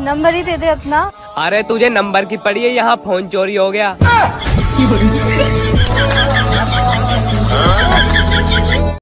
Number ही दे दे अपना। अरे तुझे नंबर की पड़ी है यहाँ फ़ोन चोरी हो गया।